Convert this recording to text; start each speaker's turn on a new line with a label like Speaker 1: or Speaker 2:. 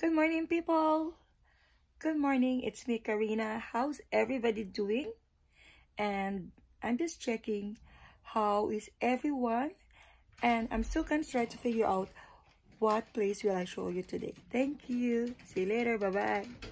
Speaker 1: Good morning, people. Good morning. It's me, Carina. How's everybody doing? And I'm just checking how is everyone. And I'm still going to try to figure out what place will I show you today. Thank you. See you later. Bye-bye.